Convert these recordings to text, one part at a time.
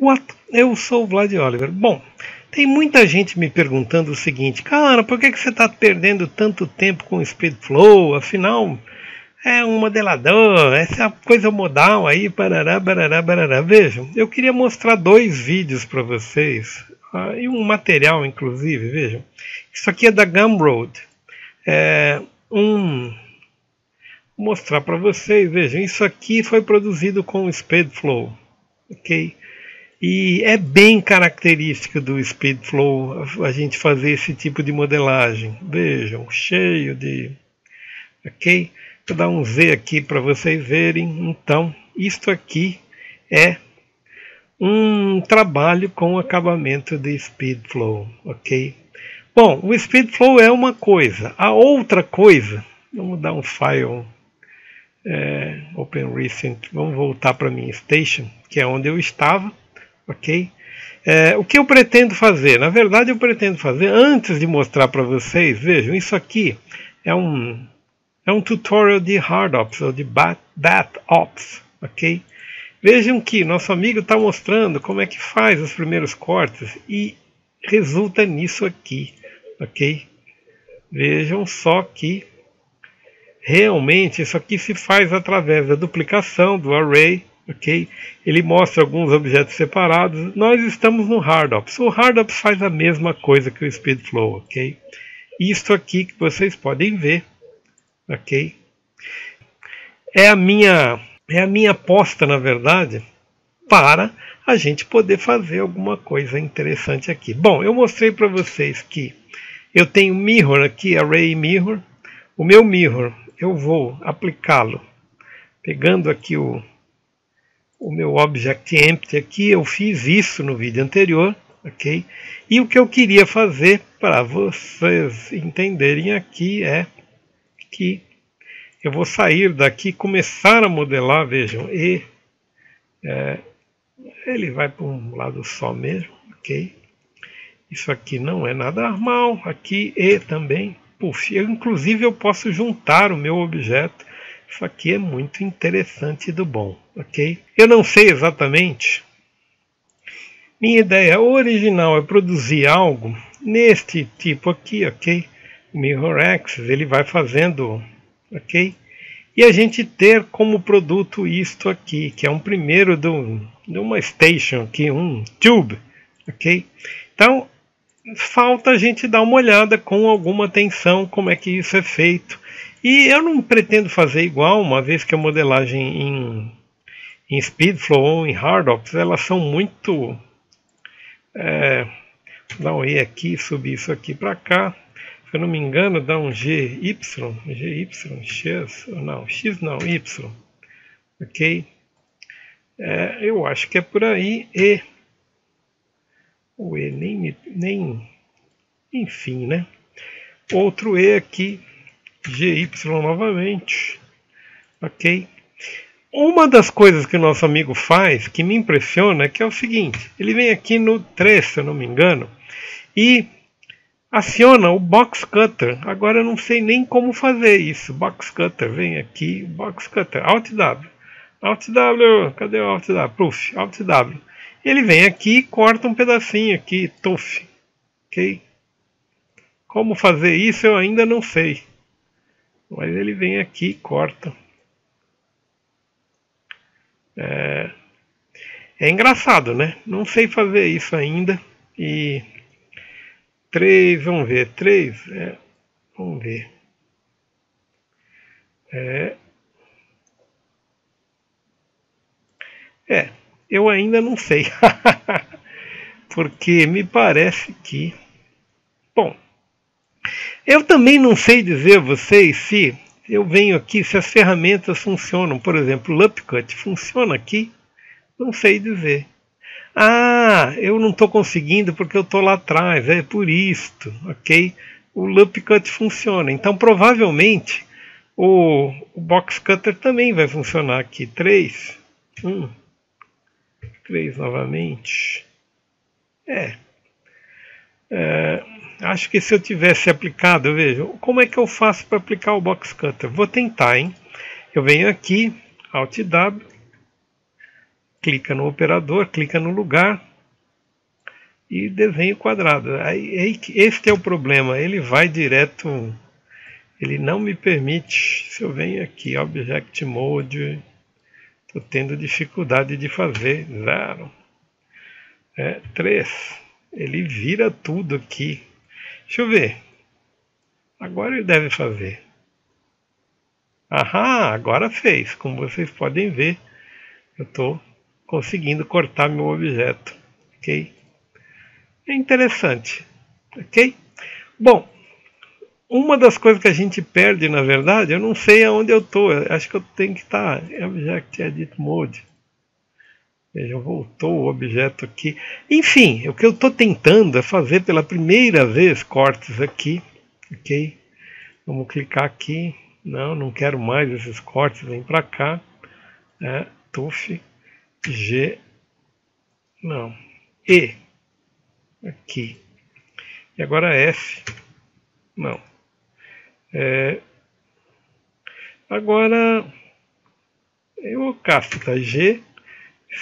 What? Eu sou o Vlad Oliver. Bom, tem muita gente me perguntando o seguinte, cara, por que, que você está perdendo tanto tempo com o Speedflow? Afinal, é um modelador, essa coisa modal aí, barará, barará, barará. Vejam, eu queria mostrar dois vídeos para vocês, ah, e um material inclusive, vejam. Isso aqui é da Gumroad. É um mostrar para vocês, vejam, isso aqui foi produzido com o Speedflow, ok? E é bem característico do Speedflow a gente fazer esse tipo de modelagem. Vejam, cheio de. Ok? Vou dar um Z aqui para vocês verem. Então, isto aqui é um trabalho com acabamento de Speedflow. Ok? Bom, o Speedflow é uma coisa. A outra coisa, vamos dar um file é, Open Recent, vamos voltar para minha station, que é onde eu estava ok? É, o que eu pretendo fazer? Na verdade, eu pretendo fazer, antes de mostrar para vocês, vejam, isso aqui é um, é um tutorial de Hard Ops, ou de Bat, Bat Ops, ok? Vejam que nosso amigo está mostrando como é que faz os primeiros cortes e resulta nisso aqui, ok? Vejam só que realmente isso aqui se faz através da duplicação do array ok? Ele mostra alguns objetos separados. Nós estamos no HardOps. O HardOps faz a mesma coisa que o SpeedFlow, ok? Isto aqui que vocês podem ver, ok? É a minha é a minha aposta, na verdade, para a gente poder fazer alguma coisa interessante aqui. Bom, eu mostrei para vocês que eu tenho mirror aqui, array mirror. O meu mirror, eu vou aplicá-lo pegando aqui o o meu object empty aqui, eu fiz isso no vídeo anterior, ok? E o que eu queria fazer para vocês entenderem aqui é que eu vou sair daqui, começar a modelar, vejam, e é, ele vai para um lado só mesmo, ok? Isso aqui não é nada normal, aqui e também, puxa, eu, inclusive eu posso juntar o meu objeto isso aqui é muito interessante do bom, ok? Eu não sei exatamente. Minha ideia original é produzir algo neste tipo aqui, ok? Mirror Axis, ele vai fazendo, ok? E a gente ter como produto isto aqui, que é um primeiro de uma station aqui, um tube, ok? Então, falta a gente dar uma olhada com alguma atenção como é que isso é feito e eu não pretendo fazer igual, uma vez que a modelagem em, em Speedflow ou em Hardops, elas são muito... É, dá um E aqui, subir isso aqui para cá. Se eu não me engano, dá um GY, GY, X, não, X não, Y. Ok? É, eu acho que é por aí. E o E nem, nem enfim, né? Outro E aqui GY novamente. Ok? Uma das coisas que o nosso amigo faz que me impressiona é que é o seguinte: ele vem aqui no 3, se eu não me engano, e aciona o box cutter. Agora eu não sei nem como fazer isso. Box cutter, vem aqui, box cutter, Alt W. Alt W, cadê o Alt W? Puff, Alt W. Ele vem aqui e corta um pedacinho aqui, tuff. Ok? Como fazer isso eu ainda não sei. Mas ele vem aqui e corta. É, é engraçado, né? Não sei fazer isso ainda. E três, vamos ver, três, é, vamos ver. É, é, eu ainda não sei. Porque me parece que. Bom, eu também não sei dizer a vocês se eu venho aqui, se as ferramentas funcionam. Por exemplo, o Lupcut funciona aqui? Não sei dizer. Ah, eu não estou conseguindo porque eu estou lá atrás, é por isto, ok? O Lupcut funciona. Então, provavelmente, o, o Box Cutter também vai funcionar aqui. 3, 1, 3 novamente. É. é Acho que se eu tivesse aplicado, veja, como é que eu faço para aplicar o box cutter? Vou tentar, hein? Eu venho aqui, Alt W, clica no operador, clica no lugar e desenha o quadrado. Aí, este é o problema, ele vai direto, ele não me permite, se eu venho aqui, Object Mode, estou tendo dificuldade de fazer, zero, é, três, ele vira tudo aqui, deixa eu ver, agora ele deve fazer, aham, agora fez, como vocês podem ver, eu estou conseguindo cortar meu objeto, ok? É interessante, ok? Bom, uma das coisas que a gente perde, na verdade, eu não sei aonde eu estou. Acho que eu tenho que estar em Object Edit Mode. Veja, voltou o objeto aqui. Enfim, o que eu estou tentando é fazer pela primeira vez cortes aqui, ok? Vamos clicar aqui. Não, não quero mais esses cortes. Vem para cá. É, TUF G. Não. E aqui. E agora F. Não. É, agora eu casto, tá? G.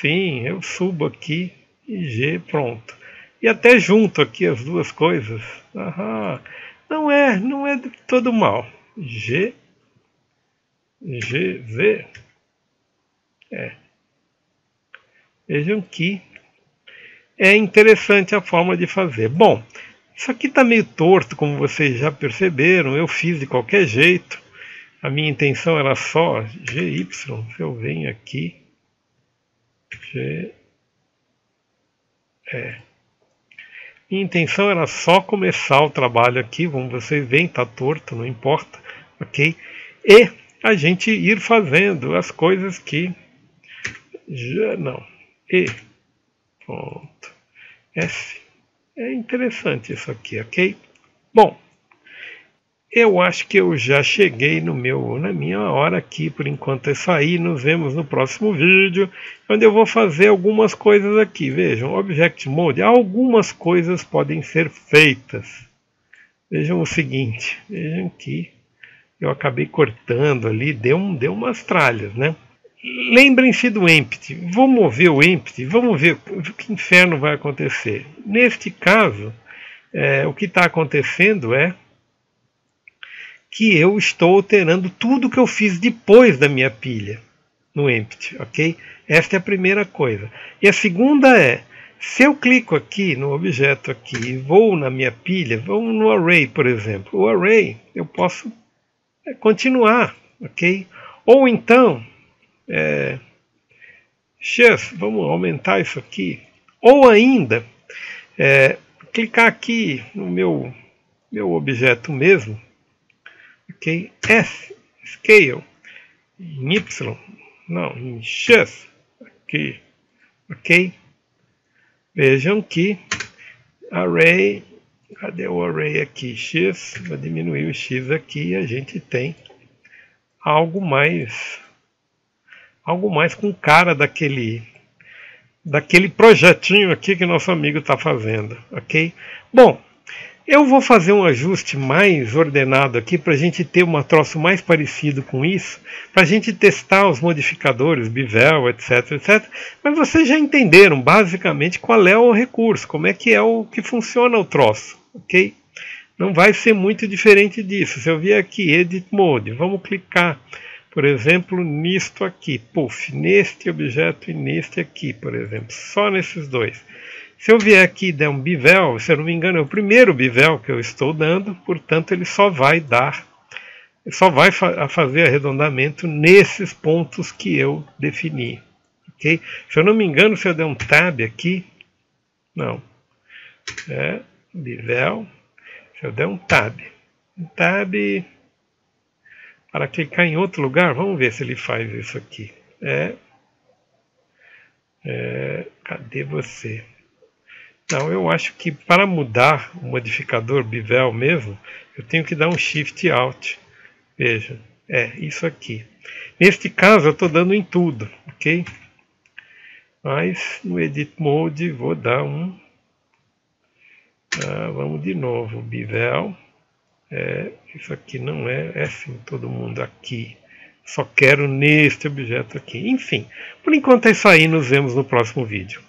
Sim, eu subo aqui e G, pronto. E até junto aqui as duas coisas. Aham. Não é, não é todo mal. G, G, V. É. Vejam que é interessante a forma de fazer. Bom, isso aqui está meio torto, como vocês já perceberam. Eu fiz de qualquer jeito. A minha intenção era só GY. Se eu venho aqui. G. É. Minha intenção era só começar o trabalho aqui. Como vocês veem, está torto, não importa. Ok? E a gente ir fazendo as coisas que. Já não. E Ponto. F. É interessante isso aqui, ok? Bom, eu acho que eu já cheguei no meu, na minha hora aqui, por enquanto é sair. Nos vemos no próximo vídeo, onde eu vou fazer algumas coisas aqui. Vejam, Object Mode, algumas coisas podem ser feitas. Vejam o seguinte, vejam que eu acabei cortando ali, deu, deu umas tralhas, né? Lembrem-se do empty. Vou mover o empty, vamos ver o que inferno vai acontecer. Neste caso, é, o que está acontecendo é que eu estou alterando tudo que eu fiz depois da minha pilha no empty, ok? Esta é a primeira coisa. E a segunda é, se eu clico aqui no objeto aqui e vou na minha pilha, vou no array, por exemplo. O array eu posso é, continuar, ok? Ou então é, chef, vamos aumentar isso aqui. Ou ainda, é, clicar aqui no meu, meu objeto mesmo, ok? S, scale, em Y, não, em X, aqui, ok? Vejam que array, cadê o array aqui? X, vou diminuir o X aqui e a gente tem algo mais algo mais com cara daquele daquele projetinho aqui que nosso amigo está fazendo, ok? Bom, eu vou fazer um ajuste mais ordenado aqui para a gente ter um troço mais parecido com isso, para a gente testar os modificadores, Bivel, etc, etc. Mas vocês já entenderam basicamente qual é o recurso, como é que é o que funciona o troço, ok? Não vai ser muito diferente disso. Se eu vier aqui, Edit Mode, vamos clicar por exemplo, nisto aqui, puff, neste objeto e neste aqui, por exemplo, só nesses dois. Se eu vier aqui e der um bivel, se eu não me engano, é o primeiro bivel que eu estou dando, portanto ele só vai dar, só vai fa fazer arredondamento nesses pontos que eu defini. ok? Se eu não me engano, se eu der um tab aqui, não, é bivel, se eu der um tab, um tab para clicar em outro lugar, vamos ver se ele faz isso aqui. É, é, cadê você? Não, eu acho que para mudar o modificador Bivel mesmo, eu tenho que dar um Shift Alt. Veja, é isso aqui. Neste caso eu estou dando em tudo, ok? Mas no Edit Mode vou dar um. Ah, vamos de novo, Bivel. É, isso aqui não é, é sim todo mundo aqui. Só quero neste objeto aqui. Enfim, por enquanto é isso aí. Nos vemos no próximo vídeo.